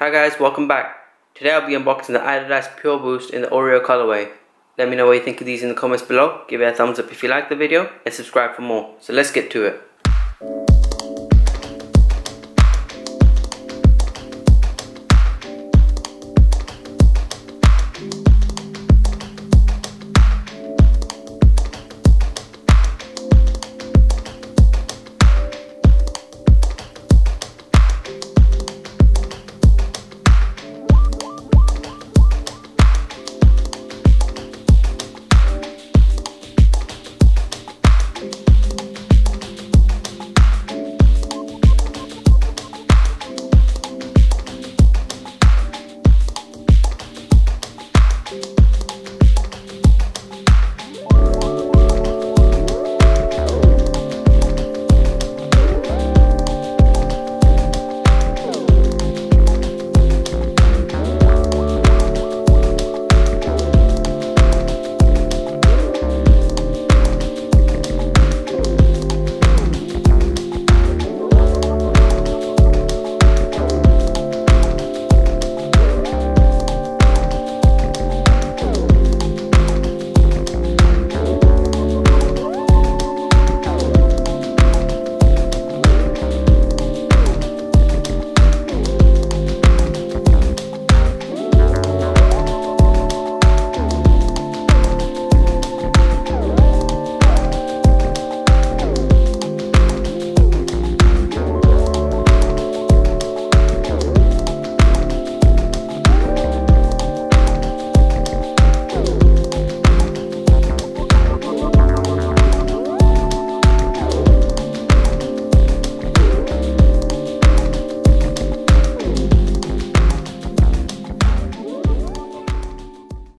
Hi guys, welcome back. Today I'll be unboxing the Adidas Pure Boost in the Oreo colorway. Let me know what you think of these in the comments below. Give it a thumbs up if you like the video and subscribe for more. So let's get to it.